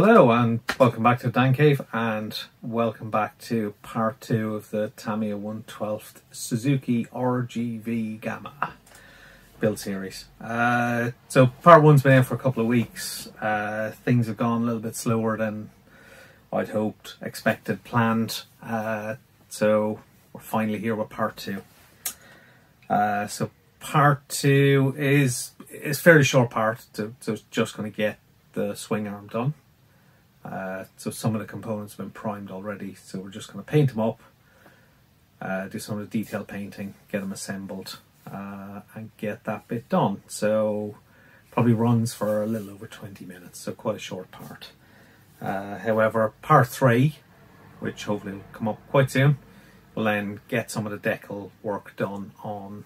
Hello and welcome back to Dan Cave and welcome back to part two of the Tamiya 112th Suzuki RGV Gamma build series. Uh, so part one's been out for a couple of weeks. Uh, things have gone a little bit slower than I'd hoped, expected, planned. Uh, so we're finally here with part two. Uh, so part two is is fairly short part, so, so it's just going to get the swing arm done. Uh, so some of the components have been primed already, so we're just going to paint them up, uh, do some of the detail painting, get them assembled, uh, and get that bit done. So probably runs for a little over 20 minutes, so quite a short part. Uh, however, part three, which hopefully will come up quite soon, will then get some of the decal work done on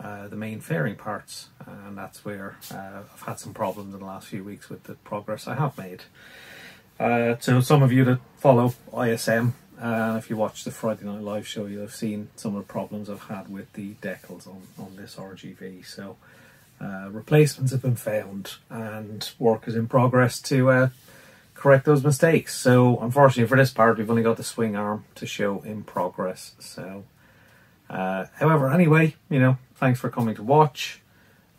uh, the main fairing parts, and that's where uh, I've had some problems in the last few weeks with the progress I have made. Uh, to some of you that follow ISM, uh, if you watch the Friday Night Live show, you'll have seen some of the problems I've had with the decals on, on this RGV. So uh, replacements have been found and work is in progress to uh, correct those mistakes. So unfortunately for this part, we've only got the swing arm to show in progress. So uh, however, anyway, you know, thanks for coming to watch.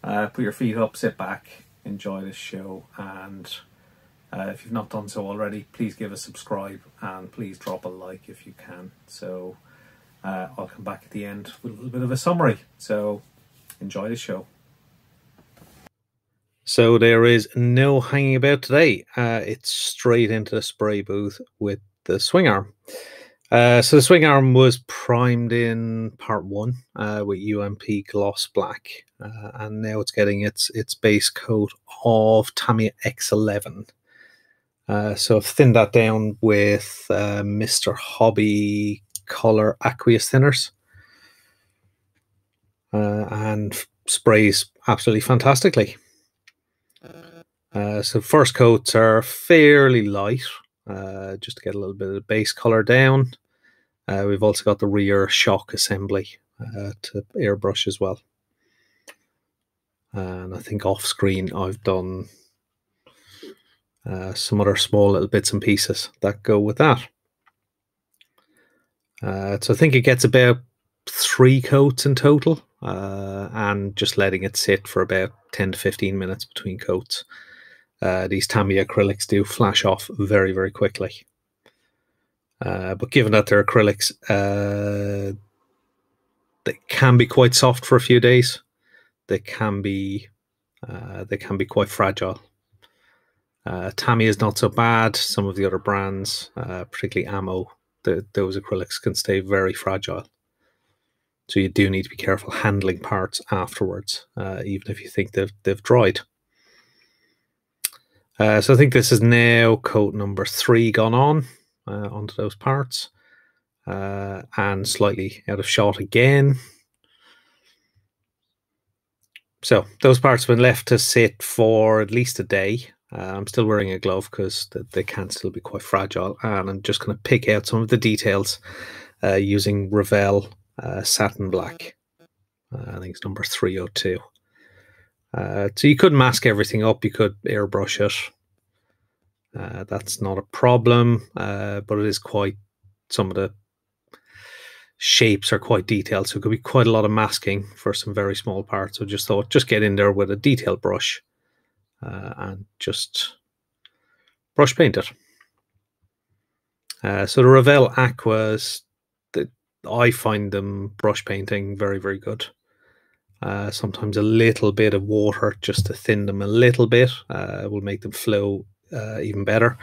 Uh, put your feet up, sit back, enjoy this show and uh, if you've not done so already, please give a subscribe and please drop a like if you can. So uh, I'll come back at the end with a little bit of a summary. So enjoy the show. So there is no hanging about today. Uh, it's straight into the spray booth with the swing arm. Uh, so the swing arm was primed in part one uh, with UMP gloss black, uh, and now it's getting its its base coat of Tamiya X11. Uh, so I've thinned that down with uh, Mr. Hobby Color Aqueous Thinners. Uh, and sprays absolutely fantastically. Uh, so first coats are fairly light, uh, just to get a little bit of the base color down. We've also got the rear shock assembly to airbrush as well. And I think off screen I've done uh, some other small little bits and pieces that go with that. Uh, so I think it gets about three coats in total, uh, and just letting it sit for about 10 to 15 minutes between coats. Uh, these Tamiya acrylics do flash off very, very quickly. Uh, but given that they're acrylics, uh, they can be quite soft for a few days. They can be they can be quite fragile uh, Tamiya is not so bad. Some of the other brands, uh, particularly Ammo, the, those acrylics can stay very fragile. So you do need to be careful handling parts afterwards, uh, even if you think they've they've dried. Uh, so I think this is now coat number three gone on uh, onto those parts, uh, and slightly out of shot again. So those parts have been left to sit for at least a day. Uh, I'm still wearing a glove because they can still be quite fragile, and I'm just going to pick out some of the details uh, using Revell uh, Satin Black. Uh, I think it's number 302. Uh, so you could mask everything up, you could airbrush it. That's not a problem, but it is quite some of the shapes are quite detailed, so it could be quite a lot of masking for some very small parts. So just thought, just get in there with a detail brush uh, and just brush paint it. Uh, so the Revell Aquas, the, I find them brush painting very, very good. Uh, sometimes a little bit of water just to thin them a little bit uh, will make them flow uh, even better.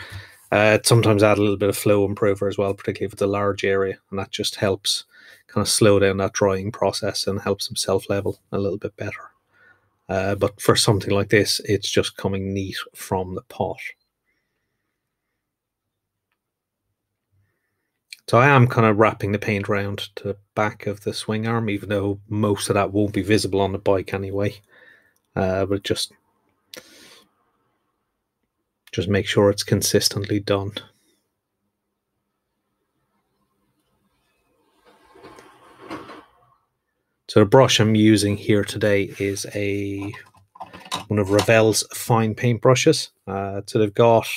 Uh, sometimes add a little bit of flow improver as well, particularly if it's a large area, and that just helps kind of slow down that drying process and helps them self level a little bit better. Uh, but for something like this, it's just coming neat from the pot. So I am kind of wrapping the paint around to the back of the swing arm, even though most of that won't be visible on the bike anyway. Uh, but just just make sure it's consistently done. So the brush I'm using here today is a one of Revell's fine paint brushes. Uh, so they've got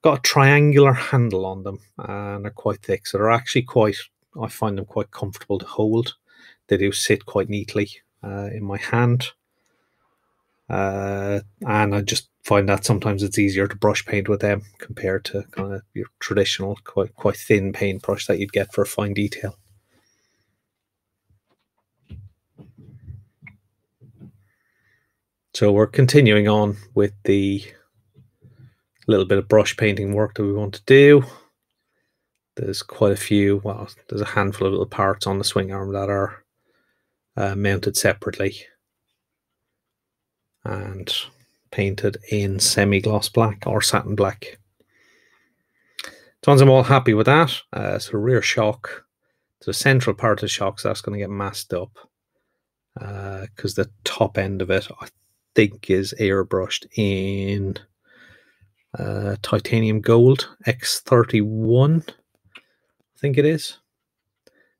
got a triangular handle on them and they're quite thick. So they're actually quite, I find them quite comfortable to hold. They do sit quite neatly uh, in my hand. Uh, and I just find that sometimes it's easier to brush paint with them compared to kind of your traditional, quite, quite thin paintbrush that you'd get for a fine detail. So we're continuing on with the little bit of brush painting work that we want to do. There's quite a few, well, there's a handful of little parts on the swing arm that are uh, mounted separately and painted in semi-gloss black or satin black. So once I'm all happy with that, uh, so rear shock, so the central part of the shock, so that's going to get masked up because uh, the top end of it, I think is airbrushed in uh, titanium gold X31, I think it is.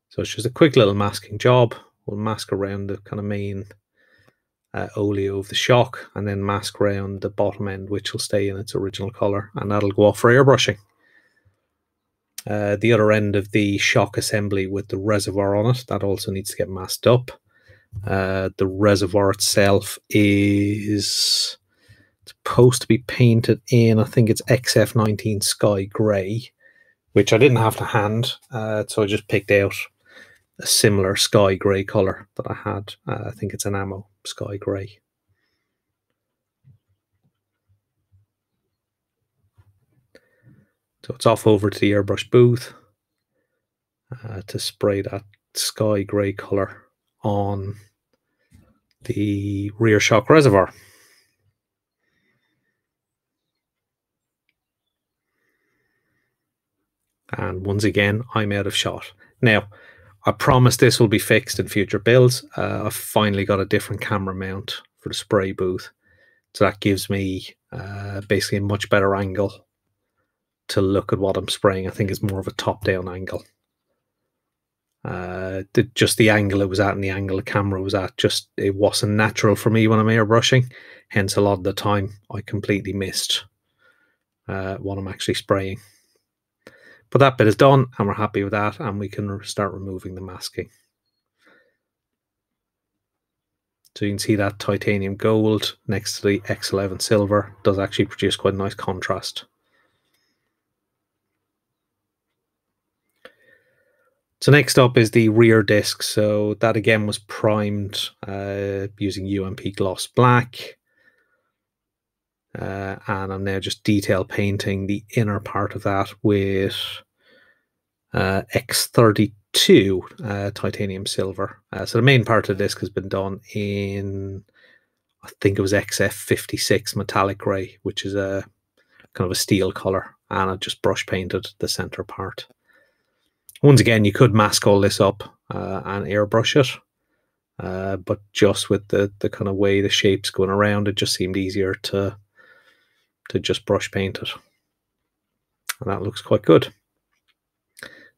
So it's just a quick little masking job. We'll mask around the kind of main uh, oleo of the shock and then mask around the bottom end, which will stay in its original color, and that'll go off for airbrushing. Uh, the other end of the shock assembly with the reservoir on it, that also needs to get masked up. Uh, the reservoir itself is supposed to be painted in, I think it's XF19 Sky Grey, which I didn't have to hand, uh, so I just picked out a similar sky grey colour that I had. Uh, I think it's an ammo sky grey. So it's off over to the airbrush booth uh, to spray that sky grey colour on the rear shock reservoir. And once again, I'm out of shot. Now, I promise this will be fixed in future builds. Uh, I've finally got a different camera mount for the spray booth. So that gives me uh, basically a much better angle to look at what I'm spraying. I think it's more of a top-down angle. Uh, the, just the angle it was at and the angle the camera was at, just it wasn't natural for me when I'm airbrushing. Hence, a lot of the time I completely missed uh, what I'm actually spraying. But that bit is done and we're happy with that and we can start removing the masking. So you can see that titanium gold next to the X11 silver does actually produce quite a nice contrast. So next up is the rear disc. So that again was primed uh, using UMP gloss black. Uh, and I'm now just detail painting the inner part of that with uh, X32 uh, titanium silver. Uh, so the main part of the disc has been done in, I think it was XF56 metallic grey, which is a kind of a steel color, and I just brush painted the center part. Once again, you could mask all this up uh, and airbrush it, uh, but just with the the kind of way the shape's going around, it just seemed easier to to just brush paint it, and that looks quite good.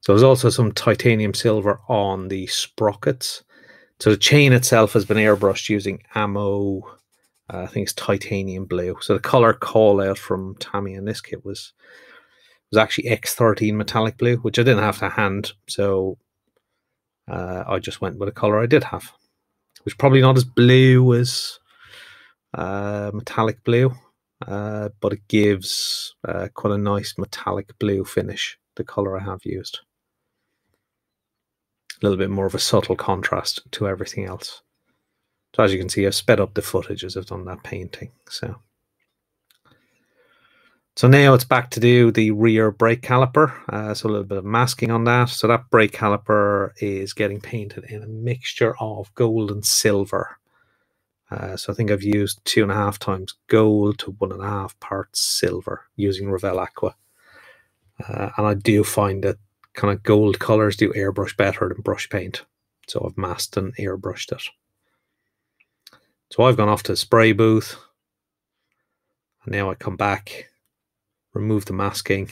So there's also some titanium silver on the sprockets. So the chain itself has been airbrushed using ammo. Uh, I think it's titanium blue. So the color call out from Tamiya in this kit was was actually X13 metallic blue, which I didn't have to hand. So uh, I just went with a color I did have, which probably not as blue as uh, metallic blue, uh, but it gives uh, quite a nice metallic blue finish. The color I have used a little bit more of a subtle contrast to everything else. So as you can see, I've sped up the footage as I've done that painting. So, so now it's back to do the rear brake caliper. Uh, so a little bit of masking on that. So that brake caliper is getting painted in a mixture of gold and silver. Uh, so I think I've used two and a half times gold to one and a half parts silver using Revell Aqua. Uh, and I do find that kind of gold colors do airbrush better than brush paint. So I've masked and airbrushed it. So I've gone off to the spray booth. And now I come back, remove the masking.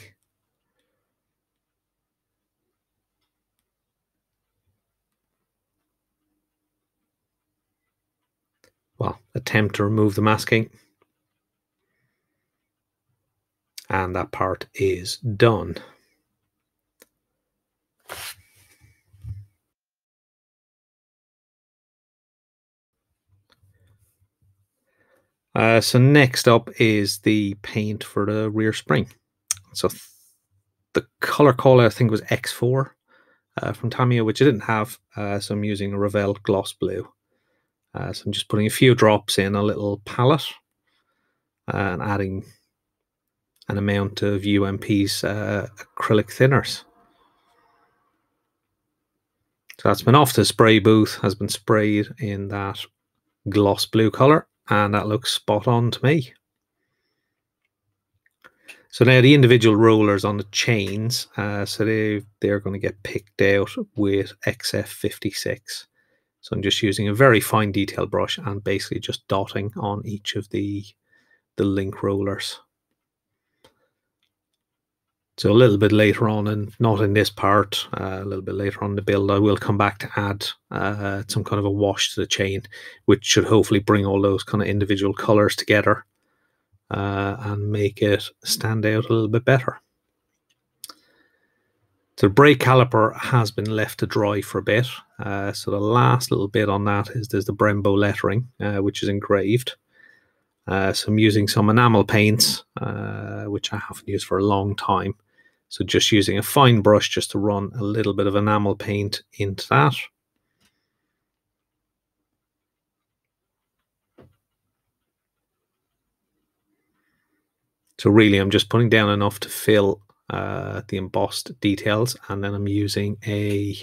Well, attempt to remove the masking. And that part is done. Uh, so next up is the paint for the rear spring. So th the color call I think was X4 uh, from Tamiya, which I didn't have. Uh, so I'm using a Revell Gloss Blue. Uh, so I'm just putting a few drops in a little palette and adding an amount of UMP's uh, acrylic thinners. So that's been off the spray booth, has been sprayed in that gloss blue color, and that looks spot on to me. So now the individual rollers on the chains, uh, so they they're going to get picked out with XF56. So I'm just using a very fine detail brush and basically just dotting on each of the the link rollers. So a little bit later on, and not in this part, uh, a little bit later on the build, I will come back to add uh, some kind of a wash to the chain, which should hopefully bring all those kind of individual colors together uh, and make it stand out a little bit better. So the brake caliper has been left to dry for a bit. Uh, so the last little bit on that is there's the Brembo lettering, uh, which is engraved. Uh, so I'm using some enamel paints, uh, which I haven't used for a long time. So just using a fine brush just to run a little bit of enamel paint into that. So really I'm just putting down enough to fill uh, the embossed details and then I'm using a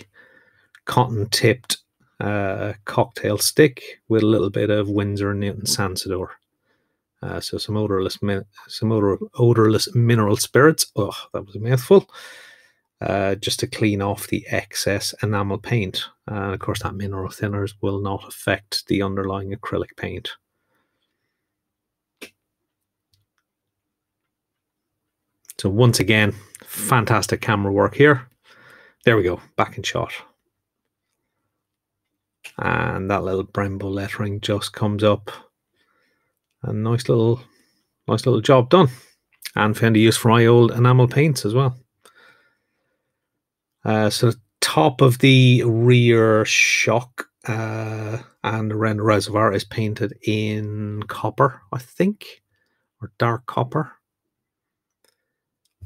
cotton tipped uh, cocktail stick with a little bit of Winsor Newton Sansodor. Uh, so some odorless, some odor, odorless mineral spirits. Oh, that was a mouthful. Uh, just to clean off the excess enamel paint. And of course, that mineral thinners will not affect the underlying acrylic paint. So once again, fantastic camera work here. There we go, back in shot. And that little Brembo lettering just comes up a nice little, nice little job done. And found a use for my old enamel paints as well. Uh, so the top of the rear shock uh, and the reservoir is painted in copper, I think, or dark copper.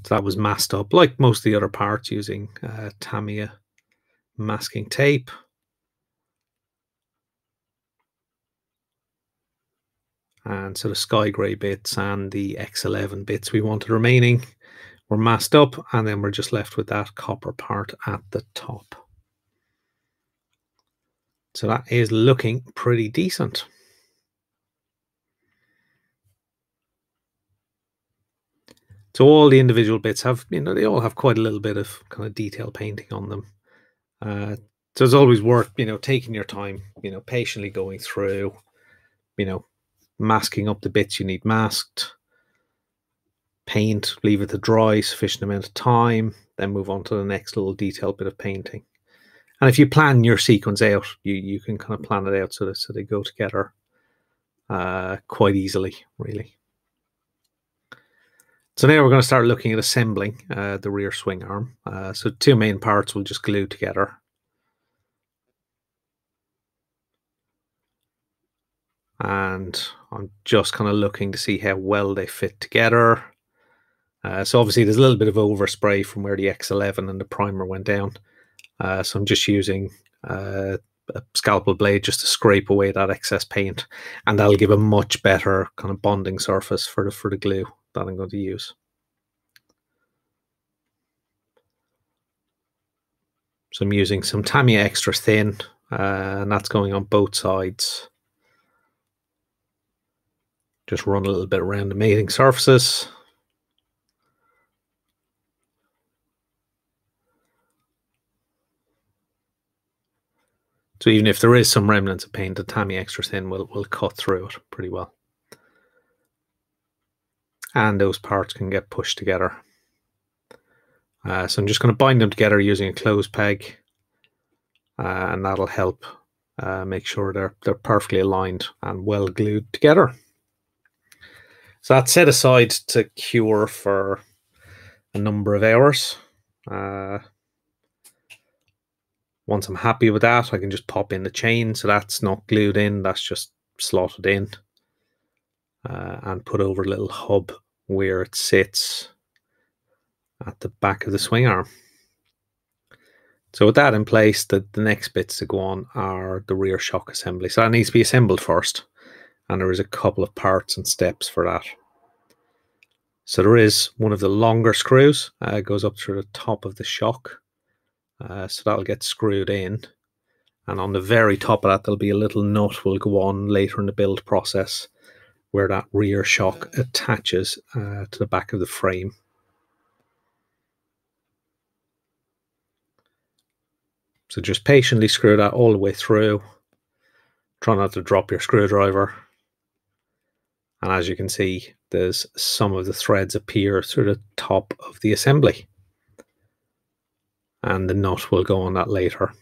So that was masked up like most of the other parts using uh, Tamiya masking tape. And so the sky grey bits and the X11 bits we wanted remaining were masked up and then we're just left with that copper part at the top. So that is looking pretty decent. So all the individual bits have, you know, they all have quite a little bit of kind of detail painting on them. Uh, so it's always worth, you know, taking your time, you know, patiently going through, you know, masking up the bits you need masked, paint, leave it to dry sufficient amount of time, then move on to the next little detailed bit of painting. And if you plan your sequence out, you, you can kind of plan it out so that so they go together uh, quite easily, really. So now we're going to start looking at assembling uh, the rear swing arm. Uh, so two main parts we'll just glue together. And I'm just kind of looking to see how well they fit together. Uh, so obviously there's a little bit of overspray from where the X11 and the primer went down. Uh, so I'm just using uh, a scalpel blade just to scrape away that excess paint and that'll give a much better kind of bonding surface for the, for the glue that I'm going to use. So I'm using some Tamiya Extra Thin uh, and that's going on both sides. Just run a little bit around the mating surfaces. So even if there is some remnants of paint, the Tamiya Extra Thin will, will cut through it pretty well. And those parts can get pushed together. Uh, so I'm just going to bind them together using a clothes peg. Uh, and that'll help uh, make sure they're, they're perfectly aligned and well glued together. So that's set aside to cure for a number of hours. Uh, once I'm happy with that, I can just pop in the chain. So that's not glued in, that's just slotted in uh, and put over a little hub where it sits at the back of the swing arm. So with that in place, the, the next bits to go on are the rear shock assembly. So that needs to be assembled first. And there is a couple of parts and steps for that. So there is one of the longer screws, uh, goes up through the top of the shock. Uh, so that'll get screwed in. And on the very top of that, there'll be a little nut will go on later in the build process where that rear shock attaches uh, to the back of the frame. So just patiently screw that all the way through. Try not to drop your screwdriver. And as you can see, there's some of the threads appear through the top of the assembly. And the nut will go on that later.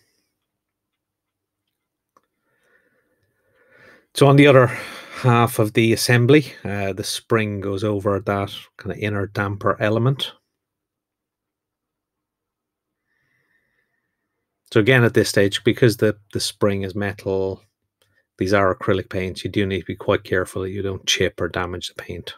So on the other half of the assembly, uh, the spring goes over that kind of inner damper element. So again, at this stage, because the, the spring is metal, these are acrylic paints, you do need to be quite careful that you don't chip or damage the paint.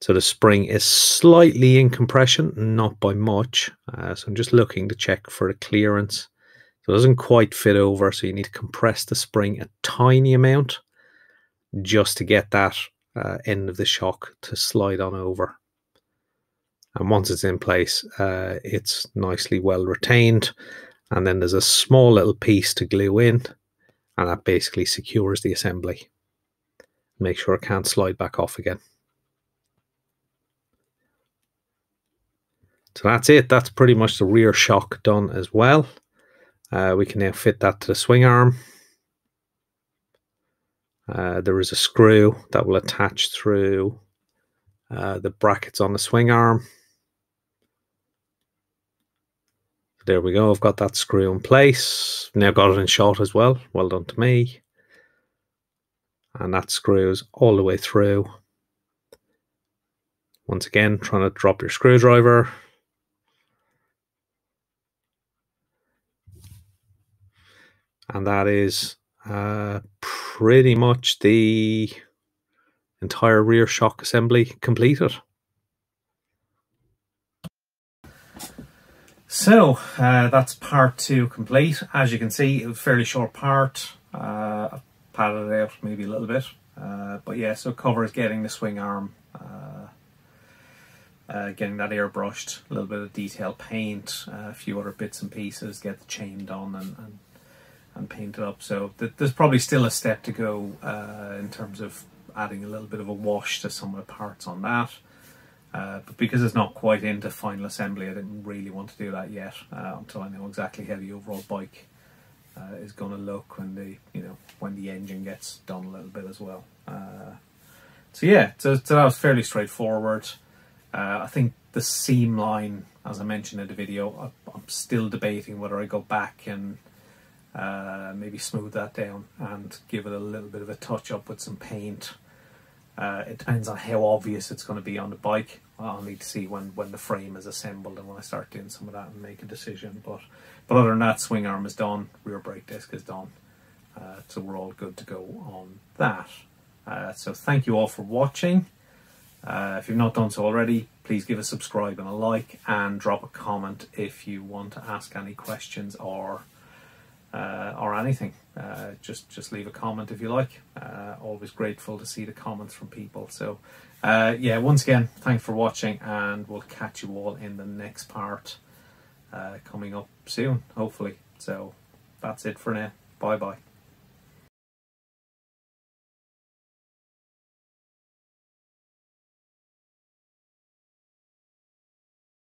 So the spring is slightly in compression, not by much. Uh, so I'm just looking to check for the clearance. So it doesn't quite fit over, so you need to compress the spring a tiny amount just to get that uh, end of the shock to slide on over. And once it's in place, uh, it's nicely well retained. And then there's a small little piece to glue in, and that basically secures the assembly. Make sure it can't slide back off again. So that's it. That's pretty much the rear shock done as well. Uh, we can now fit that to the swing arm. Uh, there is a screw that will attach through uh, the brackets on the swing arm. There we go. I've got that screw in place. Now got it in shot as well. Well done to me. And that screws all the way through. Once again, trying to drop your screwdriver. And that is uh, pretty much the entire rear shock assembly completed. So uh, that's part two complete. As you can see, a fairly short part. Uh, I've padded it out maybe a little bit. Uh, but yeah, so covers getting the swing arm, uh, uh, getting that airbrushed, a little bit of detail paint, uh, a few other bits and pieces, get the chain done and, and, and paint it up. So th there's probably still a step to go in terms of adding a little bit of a wash to some of the parts on that. Uh, but because it's not quite into final assembly, I didn't really want to do that yet uh, until I know exactly how the overall bike uh, is going to look when the you know when the engine gets done a little bit as well. Uh, so yeah, so, so, that was fairly straightforward. Uh, I think the seam line, as I mentioned in the video, I, am still debating whether I go back and maybe smooth that down and give it a little bit of a touch up with some paint. Uh, it depends on how obvious it's going to be on the bike. I'll need to see when, when the frame is assembled and when I start doing some of that and make a decision. But but other than that, swing arm is done, rear brake disc is done. Uh, so we're all good to go on that. Uh, so thank you all for watching. Uh, if you've not done so already, please give a subscribe and a like and drop a comment if you want to ask any questions or uh, or anything. Uh, just just leave a comment if you like. Uh, always grateful to see the comments from people. So uh, yeah, once again, thanks for watching, and we'll catch you all in the next part uh, coming up soon, hopefully. So that's it for now. Bye bye.